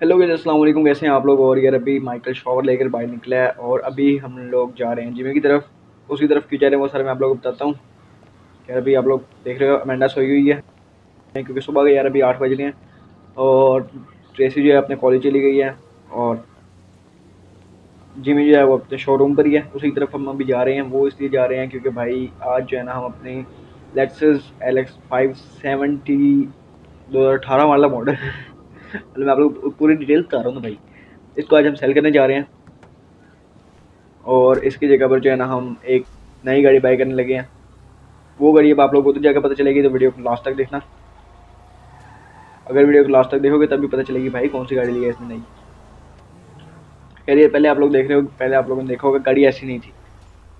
Hello अस्सलाम वालेकुम। कैसे हैं आप लोग? और यार अभी माइकल शॉवर लेकर बाहर निकला है और अभी हम लोग जा रहे हैं जिमे की तरफ़। उसी तरफ़ क्यों जा रहे हैं वो सारे मैं आप लोगों को बताता हूँ। यार अभी आप लोग देख रहे हो अमेंडा सोई हुई है। क्योंकि सुबह के यार अभी आठ बज रहे हैं। और ट्रेसी जो है अपने कॉलेज चली गई है और जिमी जो है वो अपने शोरूम पर ही है। उसी तरफ़ हम अभी जा रहे हैं, वो इसलिए जा रहे हैं क्योंकि भाई आज जो है ना हम अपनी Lexus L X five seventy दो हज़ार अठारह वाला मॉडल मतलब मैं आप लोग पूरी डिटेल बता रहा हूँ ना भाई। इसको आज हम सेल करने जा रहे हैं। और इसकी जगह पर जो है ना हम एक नई गाड़ी बाई करने लगे हैं। वो गाड़ी अब आप लोगों को तो जगह पता चलेगी तो वीडियो को लास्ट तक देखना। अगर वीडियो को लास्ट तक देखोगे, तब भी पता चलेगी भाई कौन सी गाड़ी ली है इसने नहीं खैर पहले आप लोग देख रहे हो, पहले आप लोगों ने देखा होगा, गाड़ी ऐसी नहीं थी।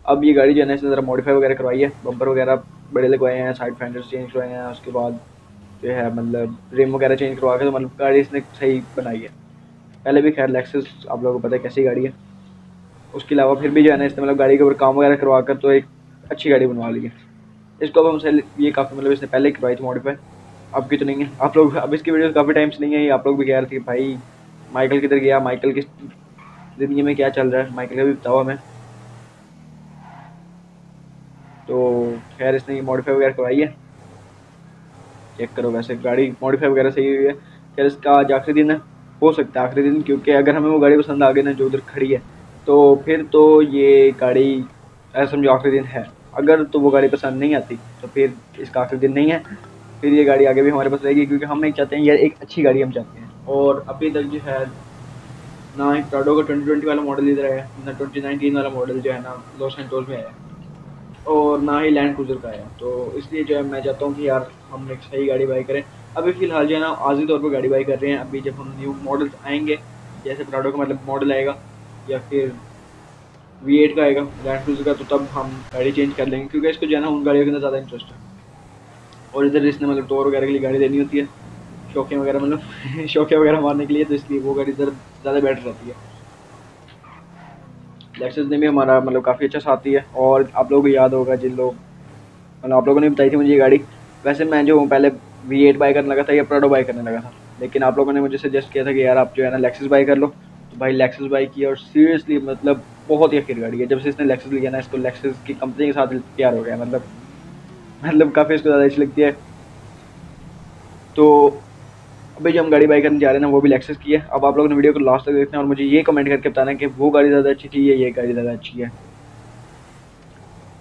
अब ये गाड़ी जो है ना इसने ज़रा मॉडिफाई वगैरह करवाई है बम्पर वगैरह बड़े लगवाए हैं साइड फेंडर्स चेंज करवाए हैं, उसके बाद जो है मतलब रिम वगैरह चेंज करवा के तो मतलब गाड़ी इसने सही बनाई है। पहले भी खैर लेक्सस आप लोगों को पता है कैसी गाड़ी है। उसके अलावा फिर भी जो है ना, इसने मतलब गाड़ी के ऊपर काम वगैरह करवा कर तो एक अच्छी गाड़ी बनवा ली है। इसको अब हमसे ये काफ़ी मतलब इसने पहले करवाई थी मॉडिफाई अब की तो नहीं है। आप लोग, अब इसकी वीडियो काफ़ी टाइम से नहीं है आप लोग भी कह रहे थे भाई माइकल किधर गया माइकल की ज़िंदगी में क्या चल रहा है माइकल का भी बताओ हमें तो खैर इसने ये मॉडिफाई वगैरह करवाई है। चेक करो। वैसे गाड़ी मॉडिफाई वगैरह सही हुई है। खैर, इसका आज आखिरी दिन है। हो सकता है आखिरी दिन, क्योंकि अगर हमें वो गाड़ी पसंद आ गई ना, जो उधर खड़ी है तो फिर तो ये गाड़ी, ऐसा समझो आखिरी दिन है। अगर तो वो गाड़ी पसंद नहीं आती तो फिर इसका आखिरी दिन नहीं है। फिर ये गाड़ी आगे भी हमारे पास रहेगी, क्योंकि हम नहीं चाहते हैं, यार, एक अच्छी गाड़ी हम चाहते हैं। और अभी तक जो है, ना एक प्राडो का ट्वेंटी ट्वेंटी वाला मॉडल इधर है ना ट्वेंटी नाइनटीन वाला मॉडल जो है ना लॉस एंटोस में है और ना ही लैंड क्रूजर का है। तो इसलिए जो है मैं चाहता हूँ कि यार हम एक सही गाड़ी बाई करें। अभी फ़िलहाल जो है ना आजी तौर पर गाड़ी बाई कर रहे हैं। अभी जब हम न्यू मॉडल्स आएँगे, जैसे प्राडो का मतलब मॉडल आएगा, या फिर वी एट का आएगा लैंड क्रूजर का तो तब हम गाड़ी चेंज कर लेंगे। क्योंकि इसको जो है ना, उन गाड़ियों के अंदर ज़्यादा इंटरेस्ट है। और इधर इसने मतलब टोर वगैरह के लिए गाड़ी देनी होती है। शौकिया वगैरह मतलब शौकिया वगैरह मारने के लिए तो इसलिए वो गाड़ी इधर ज़्यादा बेटर रहती है। लेक्सस ने भी हमारा मतलब काफ़ी अच्छा साथ दिया और आप लोगों को याद होगा जिन लोग मतलब आप लोगों ने बताई थी मुझे ये गाड़ी। वैसे मैं जो हूँ, पहले वी एट बाई करने लगा था, या प्राडो बाई करने लगा था। लेकिन आप लोगों ने मुझे सजेस्ट किया था कि यार आप जो है ना लेक्सस बाई कर लो। तो भाई लेक्सस बाई की और सीरियसली मतलब बहुत ही आखिर गाड़ी है। जब से इसने लेक्सस लिया ना, इसको लेक्सस की कंपनी के साथ प्यार हो गया मतलब मतलब काफ़ी इसको ज़्यादा अच्छी लगती है। तो अभी जो हम गाड़ी बाई करने जा रहे हैं ना, वो भी लेक्सस की है। अब आप लोगों ने वीडियो को लास्ट तक देखना है और मुझे ये कमेंट करके बताना कि वो गाड़ी ज़्यादा अच्छी थी या ये गाड़ी ज़्यादा अच्छी है।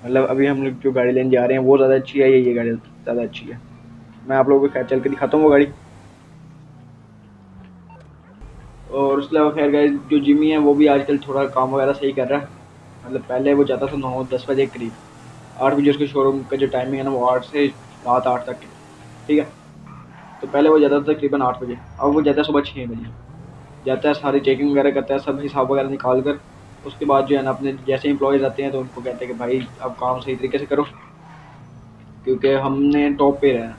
मतलब अभी हम लोग जो गाड़ी लेने जा रहे हैं, वो ज़्यादा अच्छी है या ये गाड़ी ज़्यादा अच्छी है? मैं आप लोगों को खैर चल के दिखाता हूँ वो गाड़ी। और उसके अलावा खैर गाड़ी जो जिमी है, वो भी आजकल थोड़ा काम वगैरह सही कर रहा है। मतलब पहले वो जाता था नौ, दस बजे के करीब। आठ बजे उसके शोरूम का जो टाइमिंग है ना, वो आठ से रात आठ तक ठीक है? तो पहले वो जाता था तकरीबन आठ बजे। अब वो जाता है सुबह छः बजे। जाता है, सारी चेकिंग वगैरह करता है, सब हिसाब वगैरह निकाल कर। उसके बाद जो है ना, अपने जैसे एम्प्लॉयज़ आते हैं तो उनको कहते हैं कि भाई, अब काम सही तरीके से करो। क्योंकि हमने टॉप पे रहना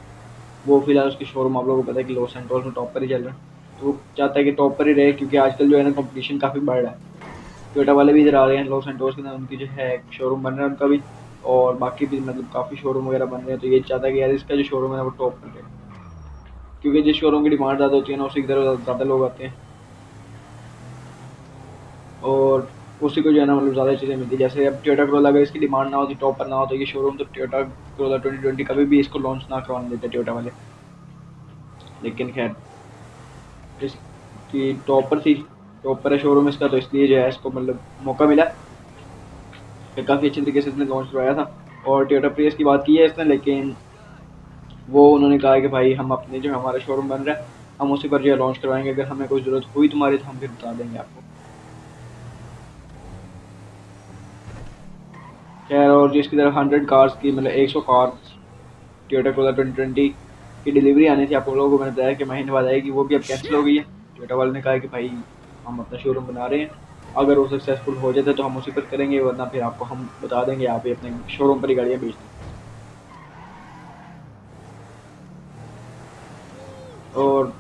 वो फ़िलहाल उसकी शोरूम आप लोगों को पता है कि लॉस एंटोस में टॉप पर ही चल रहा है। तो वो चाहता है कि टॉप पर ही रहे, क्योंकि आजकल जो है ना कॉम्पिटिशन काफ़ी बढ़ रहा है। टोटा वाले भी इधर आ रहे हैं लॉस एंटोस के अंदर उनकी जो है शोरूम बन रहा है उनका भी। और बाकी भी मतलब काफ़ी शोरूम वगैरह बन रहे हैं तो ये चाहता है कि यार इसका जो शोरूम है वो टॉप पर रहे। क्योंकि जिस शोरूम की डिमांड ज़्यादा होती है ना, उसी की तरफ़ ज़्यादा लोग आते हैं। और उसी को जो है ना मतलब ज़्यादा चीज़ें मिलती है। जैसे अब टोयोटा क्रोला अगर इसकी डिमांड ना होती टॉप पर ना हो तो ये शोरूम तो टोटा क्रोला ट्वेंटी ट्वेंटी कभी भी इसको लॉन्च ना करवाने देते टोयोटा वाले। लेकिन खैर, इसकी टॉप पर थी टॉप पर है शोरूम इसका तो इसलिए जो है इसको मतलब मौका मिला। काफ़ी अच्छे तरीके से इसने लॉन्च करवाया था। और टोयोटा प्रेस की बात की है इसने, लेकिन वो उन्होंने कहा कि भाई हम अपने जो हमारा शोरूम बन रहा है, हम उसी पर जो लॉन्च करवाएँगे। अगर हमें कोई ज़रूरत हुई तुम्हारी तो हम फिर बता देंगे आपको। खैर, और जिसकी तरफ़ हंड्रेड कार्स की मतलब एक सौ car Toyota Corolla twenty twenty की डिलीवरी आनी थी आप लोगों को, मैंने बताया कि महीने बाद आएगी, वो भी अब कैंसिल हो गई है। टोयोटा वाले ने कहा कि भाई हम अपना शोरूम बना रहे हैं। अगर वो सक्सेसफुल हो जाता तो हम उसी पर करेंगे, वरना फिर आपको हम बता देंगे, आप ही अपने शोरूम पर ही गाड़ियाँ बेच दें और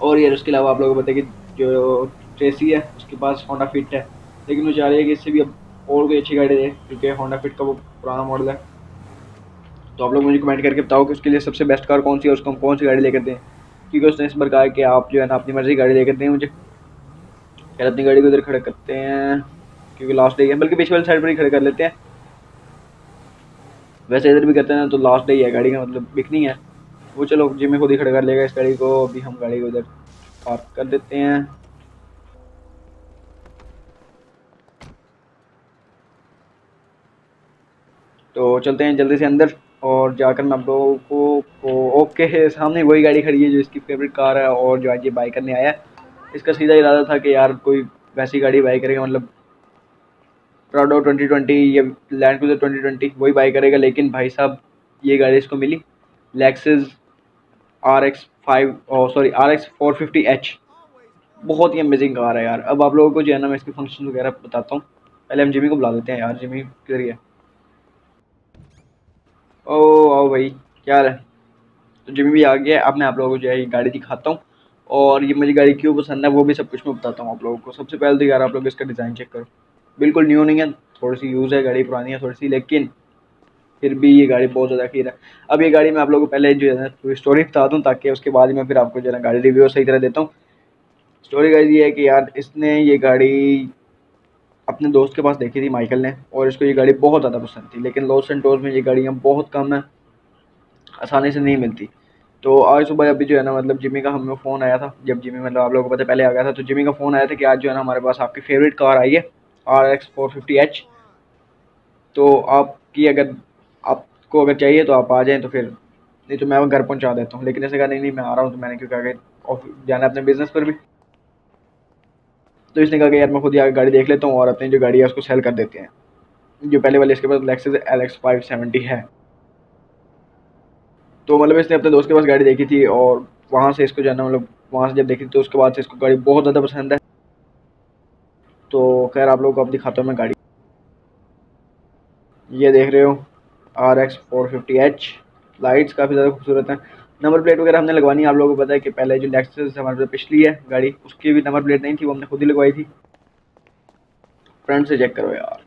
और यार उसके अलावा आप लोगों को बताए कि जो ट्रेसी है, उसके पास होंडा फिट है। लेकिन वो चाह रही है कि इससे भी अब और कोई अच्छी गाड़ी दे, क्योंकि होंडा फिट का वो पुराना मॉडल है। तो आप लोग मुझे कमेंट करके बताओ कि उसके लिए सबसे बेस्ट कार कौन सी है उसको हम कौन सी गाड़ी लेकर दें। क्योंकि उसने इस बार कहा कि आप जो है ना, अपनी मर्ज़ी गाड़ी लेकर दें मुझे। खैर, अपनी गाड़ी को इधर खड़ा करते हैं, क्योंकि लास्ट डे है, बल्कि पीछे वाली साइड पर ही खड़े कर लेते हैं। वैसे इधर भी करते हैं तो लास्ट डे ही है, गाड़ी का मतलब बिकनी है। वो चलो जिम्मे खुद ही खड़ा कर लेगा इस गाड़ी को अभी हम गाड़ी को इधर पार्क कर देते हैं। तो चलते हैं जल्दी से अंदर और जाकर मैं आप लोगों को, को ओके है सामने वही गाड़ी खड़ी है जो इसकी फेवरेट कार है और जो आज ये बाई करने आया है। इसका सीधा इरादा था कि यार कोई वैसी गाड़ी बाई करेगा मतलब प्राडो ट्वेंटी ट्वेंटी या लैंड क्रूजर ट्वेंटी ट्वेंटी वही बाई करेगा लेकिन भाई साहब ये गाड़ी इसको मिली। Lexus R X five sorry R X four fifty H बहुत ही अमेजिंग कार है यार। अब आप लोगों को जो है ना, मैं इसके फ़ंक्शन वगैरह बताता हूँ। पहले हम जिमी को बुला देते हैं यार। जिमी किधर है ओ आओ भाई, क्या है? तो जिमी भी आ गया अब मैं आप लोगों को जो है गाड़ी दिखाता हूँ। और ये मुझे गाड़ी क्यों पसंद है, वो भी सब कुछ मैं बताता हूँ आप लोगों को। सबसे पहले तो यार, आप लोग इसका डिज़ाइन चेक करो। बिल्कुल न्यू नहीं है, थोड़ी सी यूज़ है गाड़ी पुरानी है, थोड़ी सी, लेकिन फिर भी ये गाड़ी बहुत ज़्यादा खीर है। अब ये गाड़ी मैं आप लोगों को पहले जो है ना स्टोरी बता दूँ ताकि उसके बाद मैं फिर आपको जो है ना गाड़ी रिव्यू सही तरह देता हूँ। स्टोरी गाइज़ ये है कि यार, इसने ये गाड़ी अपने दोस्त के पास देखी थी माइकल ने, और इसको ये गाड़ी बहुत ज़्यादा पसंद थी, लेकिन लॉस सेंटोस में ये गाड़ियाँ बहुत कम है, आसानी से नहीं मिलती। तो आज सुबह अभी जो है ना मतलब जिमी का हमें फ़ोन आया था, जब जिमी मतलब आप लोगों को पता पहले आ गया था तो जिमी का फ़ोन आया था कि आज जो है ना हमारे पास आपकी फेवरेट कार आई है R X four fifty H तो आपकी अगर आपको अगर चाहिए तो आप आ जाएँ तो फिर, नहीं तो मैं घर पहुँचा देता हूँ। लेकिन ऐसे कहा, नहीं नहीं, मैं आ रहा हूँ। तो मैंने क्योंकि आगे जाना अपने बिज़नेस पर भी। तो इसने कहा कि, यार, मैं खुद ही गाड़ी देख लेता हूँ और अपनी जो गाड़ी है उसको सेल कर देते हैं। जो पहले वाले इसके पास Lexus L X five seventy है। तो मतलब इसने अपने दोस्त के पास गाड़ी देखी थी और वहाँ से इसको जाना मतलब वहाँ से जब देखी थी तो उसके बाद से इसको गाड़ी बहुत ज़्यादा पसंद है। तो खैर, आप लोगों को अब दिखाता हूँ मैं गाड़ी। ये देख रहे हो R X four fifty H lights काफ़ी ज़्यादा खूबसूरत हैं। नंबर प्लेट वगैरह हमने लगवानी है। आप लोगों को पता है कि पहले जो लेक्सस हमारे पास पिछली है गाड़ी उसकी भी नंबर प्लेट नहीं थी वो हमने खुद ही लगवाई थी। फ्रंट से चेक करो यार।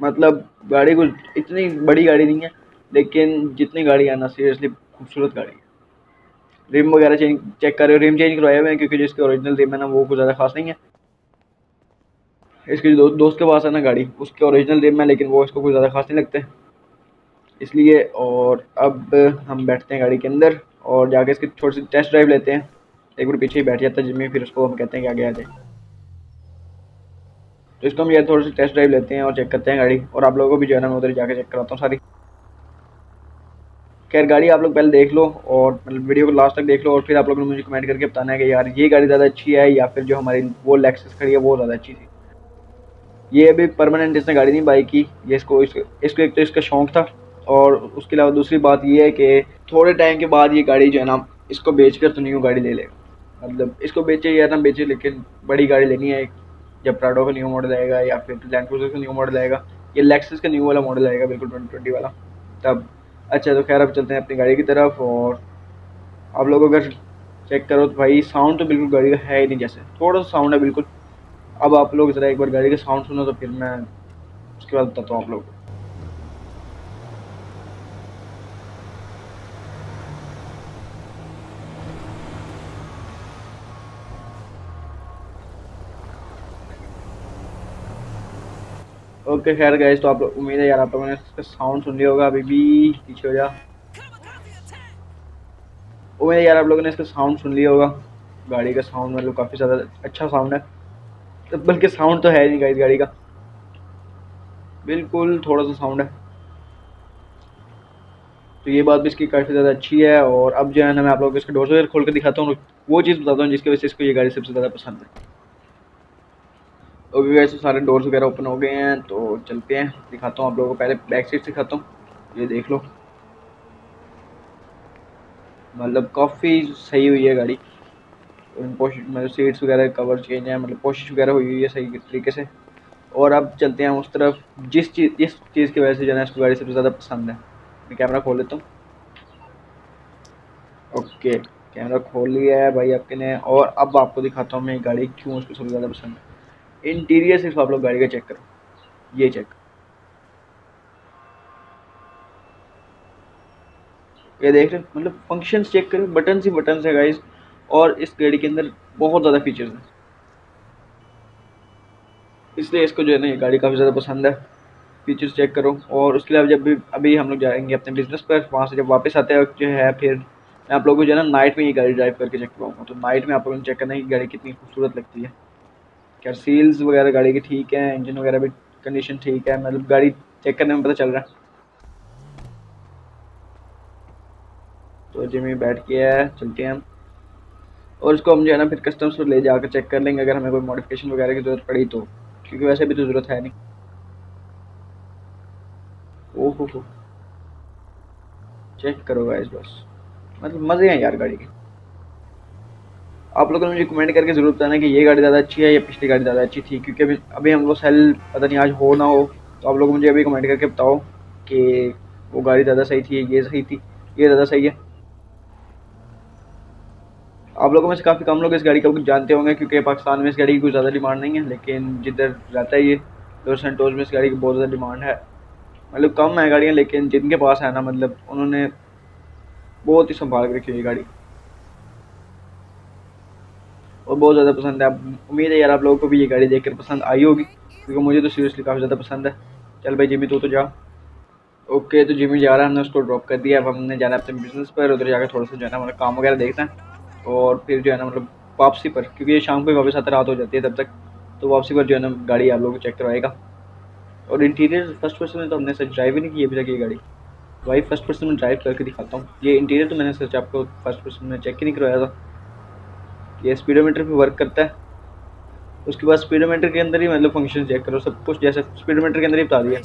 मतलब गाड़ी कुछ इतनी बड़ी गाड़ी नहीं है लेकिन जितनी गाड़ी है ना सीरियसली खूबसूरत गाड़ी है। रिम वगैरह चेंज चेक कर रिम चेंज करवाए हुए हैं क्योंकि जो इसके ओरिजिनल रिम है ना वो कुछ ज़्यादा खास नहीं है। इसके जो दो, दोस्त के पास है ना गाड़ी उसके ओरिजिनल रिम है लेकिन वो इसको कुछ ज़्यादा खास नहीं लगते। इसलिए और अब हम बैठते हैं गाड़ी के अंदर और जाके इसकी थोड़ी सी टेस्ट ड्राइव लेते हैं। एक बार पीछे ही बैठ जाता है जिम्मे फिर उसको हम कहते हैं कि आगे आ जाए। तो इसको हम यार थोड़ी सी टेस्ट ड्राइव लेते हैं और चेक करते हैं गाड़ी और आप लोगों को भी जो है ना मैं उधर जाके चेक कराता हूँ सारी। खैर गाड़ी आप लोग पहले देख लो और मतलब वीडियो को लास्ट तक देख लो और फिर आप लोगों ने मुझे कमेंट करके बताना है कि यार ये गाड़ी ज़्यादा अच्छी है या फिर जो हमारी वो लेक्सिस खड़ी है वो ज़्यादा अच्छी थी। ये अभी परमानेंट इसने गाड़ी नहीं बाई की ये इसको, इसको एक तो इसका शौक था और उसके अलावा दूसरी बात ये है कि थोड़े टाइम के बाद ये गाड़ी जो है ना, इसको बेच कर तो न्यू गाड़ी ले लेगा। मतलब इसको बेचे या ना बेचे, लेकिन बड़ी गाड़ी लेनी है। एक जब प्राडो का न्यू मॉडल आएगा या फिर लैंड क्रूजर का न्यू मॉडल आएगा या लेक्सिस का न्यू वाला मॉडल आएगा, बिल्कुल ट्वेंटी ट्वेंटी वाला, तब अच्छा तो खैर अब चलते हैं अपनी गाड़ी की तरफ़ और आप लोग अगर चेक करो तो भाई साउंड तो बिल्कुल गाड़ी का है ही नहीं जैसे। थोड़ा सा साउंड है बिल्कुल। अब आप लोग ज़रा एक बार गाड़ी का साउंड सुनो तो फिर मैं उसके बाद बताता हूँ आप लोग ओके खैर गए तो आप उम्मीद है यार आप लोगों ने इसका साउंड सुन लिया होगा अभी भी, पीछे हो जा। उम्मीद है यार आप लोगों ने इसका साउंड सुन लिया होगा। गाड़ी का साउंड मतलब काफ़ी ज़्यादा अच्छा साउंड है। बल्कि साउंड तो है नहीं गाइस गाड़ी का। बिल्कुल थोड़ा सा साउंड है। तो ये बात भी इसकी काफ़ी ज़्यादा अच्छी है और अब जो है ना मैं आप लोगों को इसके डोर खोल कर दिखाता हूँ। वो चीज़ बताता हूँ जिसकी वजह से इसको ये गाड़ी सबसे ज़्यादा पसंद है। अभी वैसे सारे डोर्स वगैरह ओपन हो गए हैं तो चलते हैं। दिखाता हूँ आप लोगों को, पहले बैक सीट दिखाता हूँ। ये देख लो। मतलब काफ़ी सही हुई है गाड़ी। मतलब सीट्स वगैरह कवर चेंज है मतलब कोशिश वगैरह हुई हुई है सही तरीके से। और अब चलते हैं उस तरफ़। जिस चीज़ जिस चीज़ की वजह से जो है इसको गाड़ी सबसे ज़्यादा पसंद है। मैं कैमरा खोल लेता हूँ। ओके कैमरा खोल लिया है भाई आपके ने। और अब आपको दिखाता हूँ मैं गाड़ी क्यों उसको सबसे ज़्यादा पसंद है। इंटीरियर सिर्फ़ आप लोग गाड़ी का चेक करो। ये चेक ये देख रहे मतलब फ़ंक्शन चेक करें बटन ही बटन है गाइज़ और इस गाड़ी के अंदर बहुत ज़्यादा फीचर्स हैं। इसलिए इसको जो है ना, ये गाड़ी काफ़ी ज़्यादा पसंद है। फीचर्स चेक करो, और उसके अलावा जब भी, अभी हम लोग जाएँगे अपने बिज़नेस पर, वहाँ से जब वापस आते हैं जो है, फिर मैं आप लोगों को जो है ना नाइट में ये गाड़ी ड्राइव करके चेक करवाऊँगा। तो नाइट में आप लोगों ने चेक करना है कि गाड़ी कितनी खूबसूरत लगती है। क्या सील्स वगैरह गाड़ी की ठीक है इंजन वगैरह भी कंडीशन ठीक है मतलब गाड़ी चेक करने में पता चल रहा है। तो जिमी बैठ के है, चलते हैं हम। और इसको हम जो है ना, फिर कस्टम्स पर ले जाकर चेक कर लेंगे, अगर हमें कोई मॉडिफिकेशन वगैरह की ज़रूरत पड़ी तो क्योंकि वैसे भी तो ज़रूरत है नहीं। ओहो हो। चेक करो गाइस बस। मतलब मज़े हैं यार गाड़ी के। आप लोगों ने मुझे कमेंट करके ज़रूर बताना कि ये गाड़ी ज़्यादा अच्छी है या पिछली गाड़ी ज़्यादा अच्छी थी, क्योंकि अभी अभी हम लोग सेल पता नहीं आज हो ना हो तो आप लोग मुझे अभी कमेंट करके बताओ कि वो गाड़ी ज़्यादा सही थी ये सही थी, ये ज़्यादा सही है। आप लोगों में से काफ़ी कम लोग इस गाड़ी का कुछ जानते होंगे, क्योंकि पाकिस्तान में इस गाड़ी की कोई ज़्यादा डिमांड नहीं है, लेकिन जिधर रहता है ये दो सेंटोज में इस गाड़ी की बहुत ज़्यादा डिमांड है। मतलब कम है गाड़ियाँ, लेकिन जिनके पास है ना मतलब उन्होंने बहुत ही संभाल के रखी हुई गाड़ी। और बहुत ज़्यादा पसंद है। उम्मीद है यार आप लोगों को भी ये गाड़ी देखकर पसंद आई होगी, क्योंकि मुझे तो सीरियसली काफ़ी ज़्यादा पसंद है। चल भाई जिमी तू तो जा। ओके तो जिमी जा रहा है, हमने उसको ड्रॉप कर दिया। अब हमने जाना अपने बिज़नेस पर, उधर जाकर थोड़ा सा जो है ना मतलब काम वगैरह देखना हैं। और फिर जो है ना मतलब वापसी पर, क्योंकि ये शाम को वापस आते रात हो जाती है तब तक। तो वापसी पर जो है ना, गाड़ी आप लोगों को चेक करवाएगा। और इंटीरियर फ़र्स्ट पर्सन में तो हमने सच ड्राइव ही नहीं की अभी तक ये गाड़ी। भाई फ़र्स्ट पर्सन में ड्राइव करके दिखाता हूँ। ये इंटीरियर तो मैंने सच आपको फ़र्स्ट पर्सन में चेक ही नहीं करवाया था। ये स्पीडोमीटर पे वर्क करता है उसके बाद स्पीडोमीटर के अंदर ही मतलब फ़ंक्शन चेक करो सब कुछ जैसे स्पीडोमीटर के अंदर ही बता दिया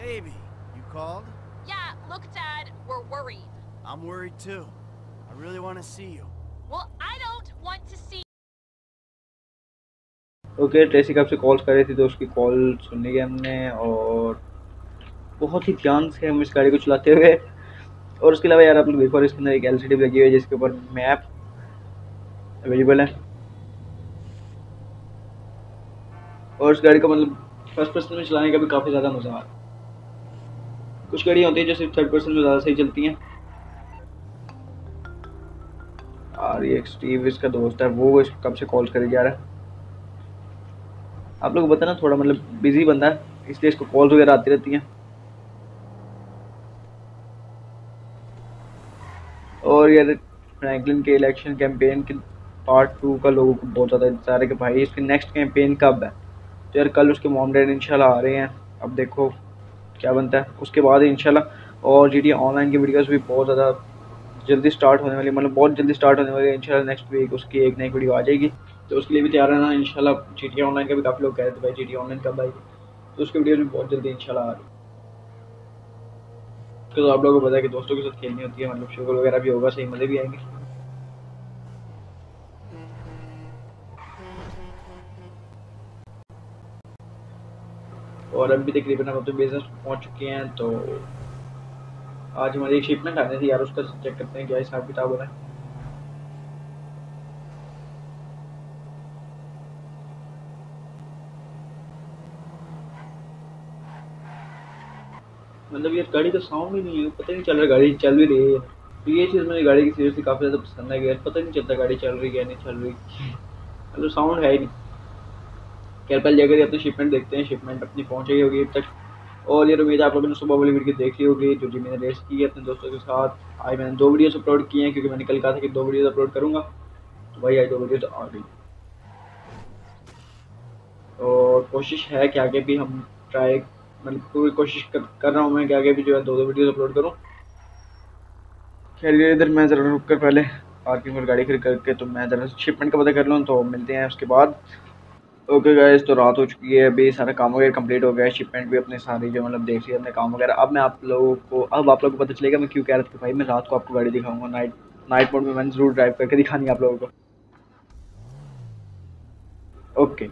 Baby, you called? Yeah, look, Dad, we're worried. I'm worried too. I really want to see you. Well, I don't want to see. Okay Tracy कब से कॉल्स कर रही थी तो उसकी कॉल सुननी गई हमने और बहुत ही ध्यान से हम इस गाड़ी को चलाते हुए और उसके अलावा यार आप लोग देखो इसके अंदर एक एल लगी हुई है जिसके ऊपर मैप अवेलेबल है। और उस गाड़ी का मतलब फ़र्स्ट पर्सन में चलाने का भी काफ़ी ज़्यादा मज़ा आ कुछ गाड़ियाँ होती हैं जो सिर्फ़ थर्ड पर्सन में ज़्यादा सही चलती हैं। और ये स्टीव इसका दोस्त है, वो इस कब से कॉल करे जा रहा है? आप लोग बताना थोड़ा मतलब बिज़ी बंदा है, इसलिए इसको कॉल्स वगैरह आती रहती हैं। और यार फ्रैंकलिन के इलेक्शन कैंपेन के पार्ट टू का लोगों को बहुत ज़्यादा इंतज़ार है कि भाई इसकी नेक्स्ट कैंपेन कब है? तो यार कल उसके मॉम डैड आ रहे हैं। अब देखो क्या बनता है। उसके बाद इंशाल्लाह और जी ऑनलाइन की वीडियोस भी बहुत ज़्यादा जल्दी स्टार्ट होने वाली मतलब बहुत जल्दी स्टार्ट होने वाली है। नेक्स्ट वीक उसकी एक नई वीडियो आ जाएगी। तो उसके लिए भी तैयार रहना। इंशाल्लाह जी ऑनलाइन का भी काफ़ी लोग कह रहे थे भाई जी ऑनलाइन कब आएगी? तो उसकी वीडियो भी बहुत जल्दी इंशाल्लाह आ रही तो आप लोगों को पता है कि दोस्तों के साथ खेलनी होती है। मतलब शुगर वगैरह भी होगा, सही मज़े भी आएँगे। और अभी तकरीबन हम अपने बिज़नेस पहुँच चुके हैं तो आज हमारी शिपमेंट आनी थी यार, उसका चेक करते हैं क्या हिसाब किताब हो रहा है। मतलब यार गाड़ी का साउंड ही नहीं है, पता नहीं चल रहा गाड़ी चल भी रही है तो ये चीज़ मुझे गाड़ी की सीरियसली काफ़ी ज़्यादा पसंद है यार, पता नहीं चलता गाड़ी चल रही है नहीं चल रही। मतलब साउंड है ही नहीं। खैर पहले जाकर अपनी शिपमेंट देखते हैं शिपमेंट अपनी पहुँच गई होगी अब तक। और ये उम्मीद आप लोगों ने सुबह वाली वीडियो देख होगी जो जी मैंने रेस की है अपने दोस्तों के साथ। आज मैंने दो वीडियोस अपलोड किए हैं क्योंकि मैंने कल कहा था कि दो वीडियोस अपलोड करूँगा। तो भाई आज दो वीडियोस आ गई। और कोशिश है कि आगे भी हम ट्राई मतलब पूरी कोशिश कर, कर रहा हूँ मैं कि आगे भी जो है दो दो वीडियोस अपलोड करूँ। खैर इधर मैं ज़रा रुक कर पहले पार्किंग पर गाड़ी खरीद करके तो मैं ज़रा शिपमेंट का पता कर लूँ तो मिलते हैं उसके बाद। ओके गाइस तो रात हो चुकी है। अभी सारा काम वगैरह कंप्लीट हो गया है। शिपमेंट भी अपने सारी जो मतलब देख लिया अपने काम वगैरह। अब मैं आप लोगों को, अब आप लोगों को पता चलेगा मैं क्यों कह रहा था कि भाई मैं रात को आपको गाड़ी दिखाऊँगा। नाइट नाइट मोड में मैंने ज़रूर ड्राइव करके दिखानी आप लोगों को। ओके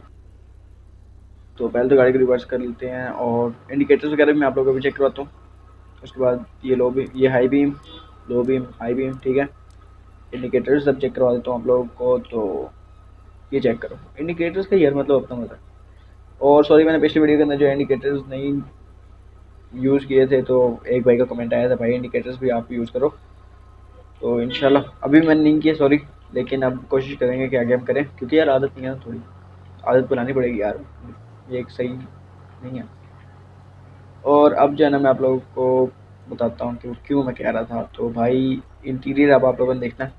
तो पहले तो गाड़ी को रिवर्स कर लेते हैं और इंडिकेटर्स वगैरह भी मैं आप लोगों को भी चेक करवाता हूँ। उसके बाद ये लो भी ये high beam low beam high beam ठीक है? इंडिकेटर्स सब चेक करवा देता हूँ आप लोगों को तो ये चेक करो। इंडिकेटर्स का यार मतलब अपना मत और सॉरी मैंने पिछली वीडियो के अंदर जो इंडिकेटर्स नहीं यूज़ किए थे तो एक भाई का कमेंट आया था, भाई इंडिकेटर्स भी आप यूज़ करो। तो इंशाल्लाह अभी मैंने नहीं किया सॉरी लेकिन अब कोशिश करेंगे कि आगे हम करें, क्योंकि यार आदत नहीं है थोड़ी। आदत बनानी पड़ेगी यार। ये एक सही नहीं है। और अब जो है ना, मैं आप लोगों को बताता हूँ कि क्यों मैं कह रहा था। तो भाई इंटीरियर अब आप लोगों ने देखना है।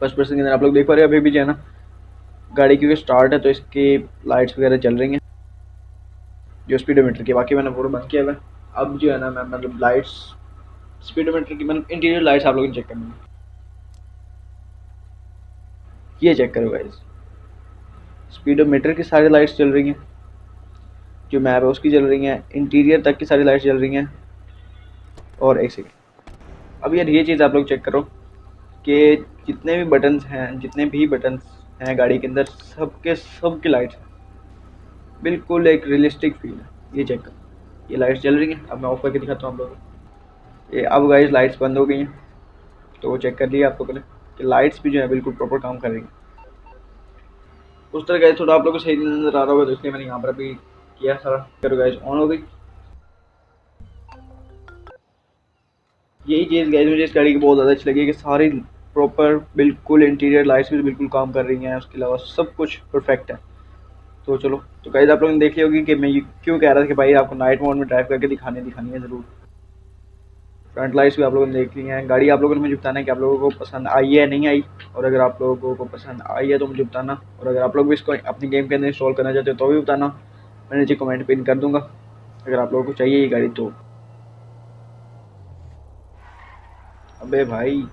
फ़र्स्ट पर्सन के अंदर आप लोग देख पा रहे हैं, अभी भी जो है ना, गाड़ी क्योंकि स्टार्ट है तो इसकी लाइट्स वगैरह चल रही हैं। जो स्पीडोमीटर की, बाकी मैंने पूरा बंद किया हुआ अब जो है ना, मैं मतलब लाइट्स स्पीडोमीटर की मतलब इंटीरियर लाइट्स आप लोगों ने चेक करनी ये चेक करो गाइस स्पीडोमीटर की सारी लाइट्स चल रही हैं। जो मैप है, उसकी चल रही हैं। इंटीरियर तक की सारी लाइट्स चल रही हैं। और एक सेकेंड अब यार ये चीज़ आप लोग चेक करो। कि जितने भी बटन्स हैं, जितने भी बटन्स हैं गाड़ी के अंदर, सबके सब की लाइट्स हैं। बिल्कुल एक रियलिस्टिक फील है, ये चेक करो। ये लाइट्स जल रही हैं, अब मैं ऑफ़ करके दिखाता हूँ आप लोगों को। ये अब गाइस लाइट्स बंद हो गई हैं तो वो चेक कर लिया आप लोगों ने कि लाइट्स भी जो है बिल्कुल प्रॉपर काम कर रही हैं। उस तरह गाइस थोड़ा आप लोगों को सही नज़र आ रहा होगा तो इसलिए मैंने यहाँ पर अभी किया सारा। करो गाइस ऑन हो गई। यही चीज़ गाइस मुझे इस गाड़ी की बहुत ज़्यादा अच्छी लगी कि सारी प्रॉपर बिल्कुल इंटीरियर लाइट्स भी बिल्कुल काम कर रही हैं, उसके अलावा सब कुछ परफेक्ट है। तो चलो तो गाइस आप लोगों ने देखी होगी कि मैं ये क्यों कह रहा था कि भाई आपको नाइट मोड में ड्राइव करके दिखाने, दिखानी है ज़रूर। फ्रंट लाइट्स भी आप लोगों ने देख ली हैं। गाड़ी आप लोगों ने मुझे बताना है कि आप लोगों को पसंद आई है नहीं आई, और अगर आप लोगों को पसंद आई है तो मुझे बताना, और अगर आप लोग भी इसको अपनी गेम के अंदर इंस्टॉल करना चाहते हो तो भी बताना, मैं नीचे कमेंट पिन कर दूँगा, अगर आप लोगों को चाहिए ये गाड़ी तो। अबे भाई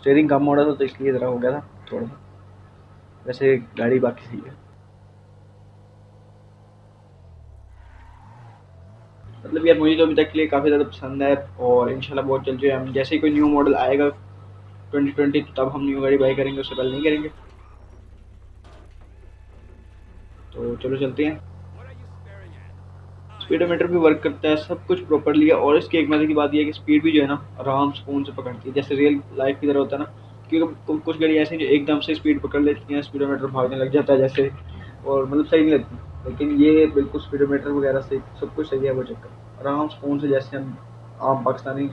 स्टेयरिंग कम हो रहा था तो इसलिए ज़रा हो गया था, थोड़ा सा। वैसे गाड़ी बाकी सही है। मतलब यार, मुझे तो अभी तक के लिए काफ़ी ज़्यादा पसंद है, और इंशाल्लाह बहुत जल्द जो है हम, जैसे ही कोई न्यू मॉडल आएगा 2020 तो तब हम न्यू गाड़ी बाई करेंगे, उससे पहले नहीं करेंगे। तो चलो चलते हैं। स्पीडोमीटर भी वर्क करता है, सब कुछ प्रॉपरली है और इसकी एक मज़े की बात यह है कि स्पीड भी जो है ना आराम सुकून से पकड़ती है। जैसे रियल लाइफ की तरह होता है ना, क्योंकि कुछ गाड़ी ऐसी जो एकदम से स्पीड पकड़ लेती हैं स्पीडोमीटर भागने लग जाता है जैसे, और मतलब सही नहीं लगती। लेकिन ये बिल्कुल स्पीडोमीटर वगैरह से सब कुछ सही है वो चक्कर। आराम सुकून से जैसे हम, आम पाकिस्तानी,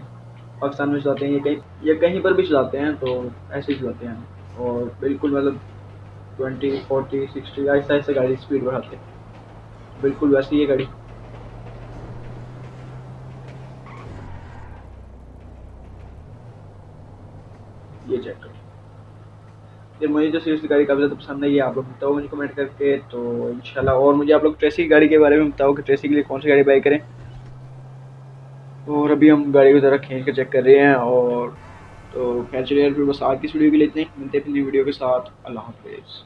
पाकिस्तान में चलाते हैं ये कहीं या कहीं पर भी चलाते हैं तो ऐसे ही चलाते हैं। और बिल्कुल मतलब ट्वेंटी फोर्टी सिक्सटी ऐसा ऐसे गाड़ी स्पीड बढ़ाते हैं। बिल्कुल वैसी ये गाड़ी ये चेक करो मुझे जो सीरीज़ गाड़ी काफ़ी ज़्यादा पसंद है, आप लोग बताओ मुझे कमेंट करके तो इंशाल्लाह और मुझे आप लोग ट्रेसी की गाड़ी के बारे में बताओ कि ट्रेसी के लिए कौन सी गाड़ी बाई करें। और अभी हम गाड़ी को ज़रा खींच कर चेक कर रहे हैं और तो खैर चलिए फिर बस आज की वीडियो के लिए इतने मिलते हैं अपनी वीडियो के साथ। अल्लाह हाफिज़।